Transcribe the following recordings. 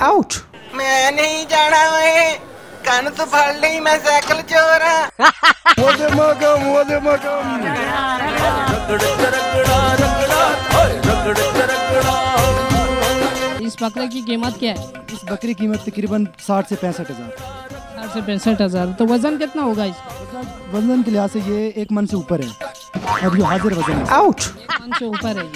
Out मैं नहीं जाना है। कान तो फाड़ ली मैं साइकिल चोर हाँ। मोदे मगम मोदे मगम। इस बकरे की कीमत क्या है? इस बकरी की कीमत तकरीबन साठ से पैंसठ हज़ार। साठ से पैंसठ हज़ार। तो वज़न कितना होगा इसका? वज़न के लिहाज से ये एक मन से ऊपर है। अब ये हाजिर वज़न आउट मन से ऊपर है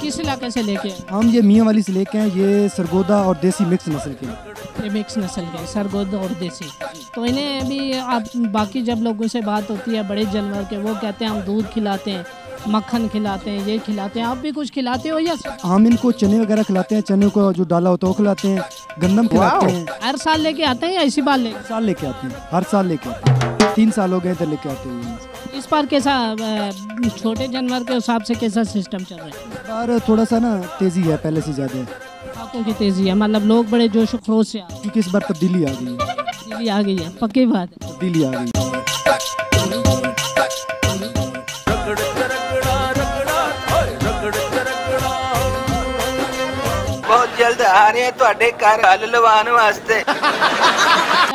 किस इलाके से लेके आए? हम ये मियाँ वाली से लेके हैं ये सरगोदा और देसी मिक्स नस्ल के। हैं ये मिक्स नस्ल के सरगोदा और देसी। तो इन्हें अभी आप बाकी जब लोगों से बात होती है बड़े जानवर के वो कहते हैं हम दूध खिलाते हैं मक्खन खिलाते हैं ये खिलाते हैं। आप भी कुछ खिलाते हो या हम इनको चने वगैरह खिलाते हैं चने को जो डाला होता है वो खिलाते हैं गंदम खिलाते हैं। हर साल लेके आते हैं या इसी बार लेके? साल लेके आते हैं हर साल लेके आते हैं। तीन साल हो गए थे लेके आते हुए। इस बार कैसा छोटे जानवर के हिसाब से कैसा सिस्टम चल रहा है? इस बार थोड़ा सा ना तेज़ी है पहले से ज़्यादा। आँखों की तेज़ी है मतलब लोग बड़े जोश खरोश से क्योंकि इस बार तो तब्दीली आ गई है। तब्दीली आ गई है पक्की बात तब्दीली आ गई है। जल्द आ रहे हैं तो घर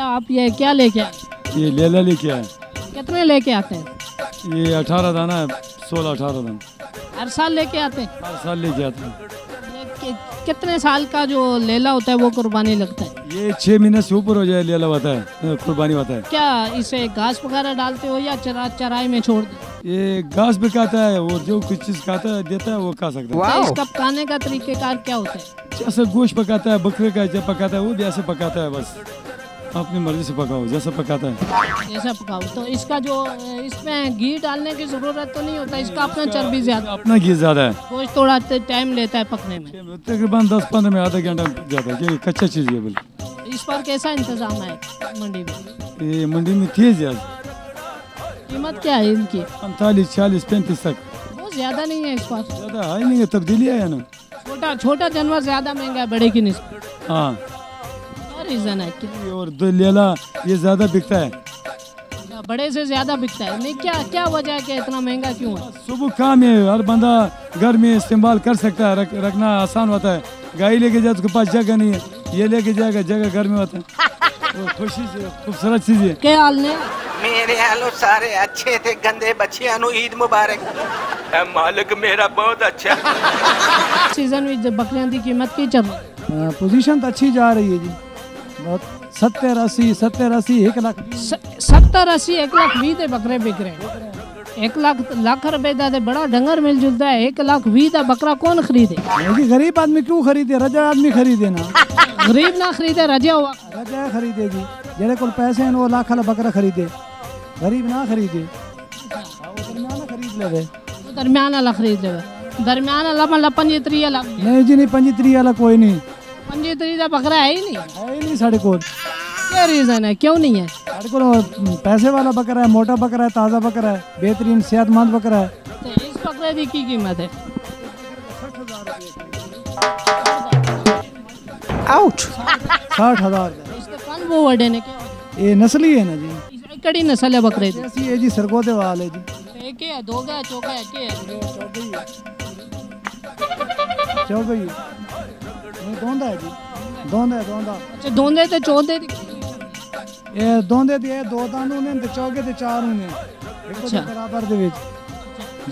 आप ये क्या लेके आए? ये लेला लेके आए। कितने लेके आते हैं? ये अठारह दाना है सोलह अठारह दाना। हर साल लेके आते हैं? हर साल लेके आते हैं। कितने साल का जो लेला होता है वो कुर्बानी लगता है? ये छह महीने से ऊपर हो जाए लेला होता है कुर्बानी होता है। क्या इसे घास वगैरह डालते हो या चरा चराई में छोड़ दो? ये घास भी खाता है और जो कुछ चीज़ खाता है देता है वो खा सकता है। इसका पकाने का तरीकेकार क्या होता है? जैसे गोश्त पकाता है बकरे का जब पकाता है वो भी ऐसे पकाता है बस। अपनी मर्ज़ी से पकाओ जैसा पकाता है। जैसा पकाओ। तो इसका जो इसमें घी डालने की ज़रूरत तो नहीं होता इसका अपना चर्बी ज़्यादा। अपना घी ज़्यादा है। गोश्त थोड़ा टाइम लेता है पकने में। तकरीबन दस पंद्रह में आधा घंटा जाता है क्योंकि कच्चा चीज़ है बोले इस पर कैसा इंतज़ाम है मंडी में? ये मंडी में थी ज़्यादा। कीमत क्या है इनकी? पैंतालीस चालीस पैंतीस तक। बहुत ज़्यादा नहीं है इस पर। ज़्यादा है नहीं है तब्दीली है ना। छोटा छोटा जानवर ज़्यादा महँगा है बड़े की निस्बत हाँ। रीज़न है और दलियाला ये ज़्यादा बिकता है। हाँ, बड़े से ज़्यादा बिकता है। नहीं क्या क्या वजह है कि इतना महँगा क्यों है? सुबह काम है हर बंदा घर में इस्तेमाल कर सकता है रख, रखना आसान होता है। गाय लेके जाए तो उसके पास जगह नहीं है ये लेके जाएगा जगह घर में होता है। तो खुशी से खूबसूरत चीज़ है। क्या हाल ने मेरे हालो सारे अच्छे थे गंदे बच्चिया ईद मुबारक। मालिक मेरा बहुत अच्छा सीज़न में बकरियों की कीमत की चल पोजीशन हाँ, तो अच्छी जा रही है जी। સત્તેર અસી સત્તેર અસી એક લાખ સત્તર અસી એક લાખ વી दे बकरे बिक रहे एक लाख लाख रुपए दा दे बड़ा डंगर मिल जुलता है। एक लाख वी दा बकरा कौन खरीदे? गरीब आदमी क्यों खरीदे? रजा आदमी खरीदे ना। गरीब ना खरीदे रजा हुआ। रजा खरीदे जी। जेरे कोल पैसे हैं वो लाख वाला बकरा खरीदे। गरीब ना खरीदे। दरमियाना खरीद लेवे दरमियाना ला खरीद लेवे। दरमियाना ला मतलब 35 लाख नहीं जी नहीं 35 वाला कोई नहीं। पंजी तरीजा बकरा है ही नहीं. है ही नहीं साढ़े को क्या रीज़न है क्यों नहीं है साढ़े को पैसे वाला बकरा है मोटा बकरा है ताज़ा बकरा है बेहतरीन सेहतमंद बकरा है तो इस बकरे की की कीमत है? आउट साठ हज़ार. कौन वो वर्ड है ये नस्ली है ना जी? कड़ी नस्ल है बकरे ऐसी है जी सरगोदे वाल जी। एक है दो गया चौका है के है। चौकी चौकी दोंदा है जी। दोंदा दोंदा अच्छा दोंदे ते चौदे ये दोंदे ते दो दांद होने ते चौके ते चार होने अच्छा। बराबर दे विच।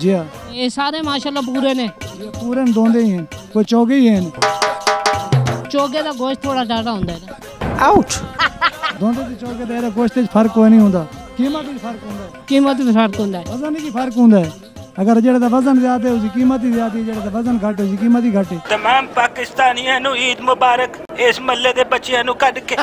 जी हाँ। ये सारे माशाल्लाह पूरे ने। पूरे दोंदे ही हैं। कोई चौके ही हैं चौके दा गोश्त थोड़ा ज़्यादा होंदा है आउट दोंदे ते चौके दा गोश्त च फ़र्क कोई नहीं होंदा। कीमत भी फ़र्क होता है फ़र्क वज़न में फ़र्क होता है अगर जेड़ा दा वज़न ज़्यादा उसकी कीमत ही ज़्यादा है वज़न घट उसकी कीमत ही घट तमाम पाकिस्तानियों ईद मुबारक इस महल के बच्चियों नु के।